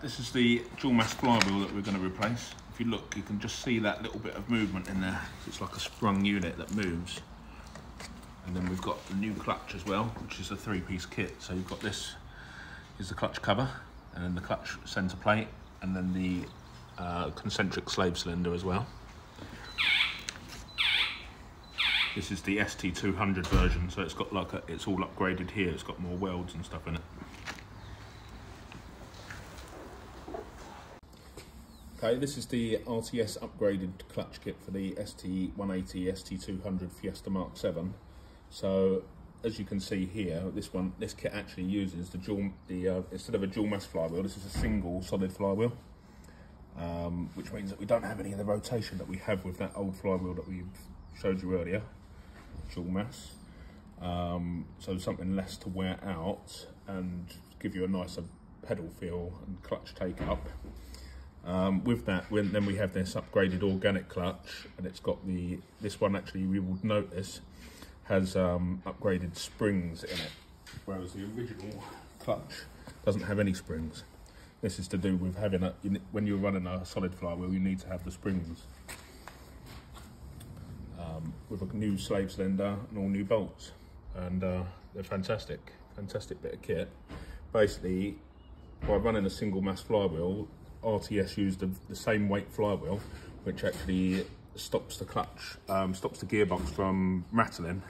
this is the dual mass flywheel that we're going to replace. If you look, you can just see that little bit of movement in there. It's like a sprung unit that moves. And then we've got the new clutch as well, which is a three-piece kit. So you've got this is the clutch cover, and then the clutch center plate, and then the uh, concentric slave cylinder as well. This is the ST200 version, so it's got like a, it's all upgraded here. It's got more welds and stuff in it. Okay, this is the RTS upgraded clutch kit for the ST180 ST200 Fiesta Mark 7. So as you can see here, this one, this kit actually uses the dual, the uh, instead of a dual mass flywheel, this is a single solid flywheel, um, which means that we don't have any of the rotation that we have with that old flywheel that we showed you earlier, dual mass. Um, so something less to wear out and give you a nicer pedal feel and clutch take up. Um, with that, when, then we have this upgraded organic clutch, and it's got the, this one actually you would notice has um, upgraded springs in it, whereas the original clutch doesn't have any springs. This is to do with having a, when you're running a solid flywheel, you need to have the springs. Um, with a new slave cylinder and all new bolts. And uh, they're fantastic, fantastic bit of kit. Basically, by running a single mass flywheel, RTS used the, the same weight flywheel, which actually stops the clutch, um, stops the gearbox from rattling.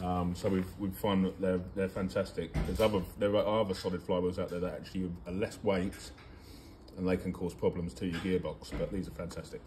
Um, so we've, we've found that they're, they're fantastic. There's other, there are other solid flywheels out there that actually are less weight and they can cause problems to your gearbox, but these are fantastic.